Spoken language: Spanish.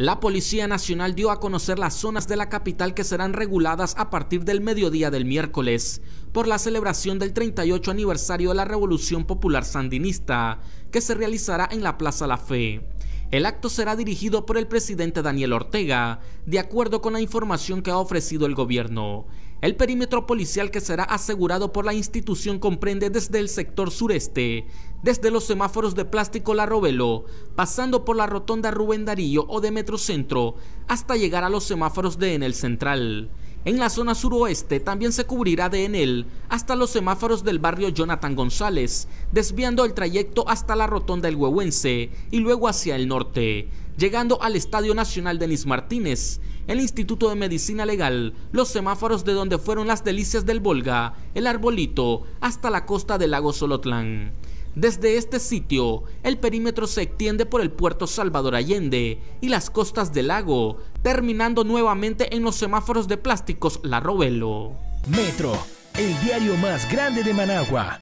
La Policía Nacional dio a conocer las zonas de la capital que serán reguladas a partir del mediodía del miércoles por la celebración del 38 aniversario de la Revolución Popular Sandinista, que se realizará en la Plaza La Fe. El acto será dirigido por el presidente Daniel Ortega, de acuerdo con la información que ha ofrecido el gobierno. El perímetro policial que será asegurado por la institución comprende desde el sector sureste, desde los semáforos de plástico La Robelo, pasando por la rotonda Rubén Darío o de Metrocentro, hasta llegar a los semáforos de Enel Central. En la zona suroeste también se cubrirá de Enel hasta los semáforos del barrio Jonathan González, desviando el trayecto hasta la rotonda El Huehuense y luego hacia el norte, llegando al Estadio Nacional Denis Martínez, el Instituto de Medicina Legal, los semáforos de donde fueron las delicias del Volga, el Arbolito, hasta la costa del lago Solotlán. Desde este sitio, el perímetro se extiende por el puerto Salvador Allende y las costas del lago, terminando nuevamente en los semáforos de plásticos La Robelo. Metro, el diario más grande de Managua.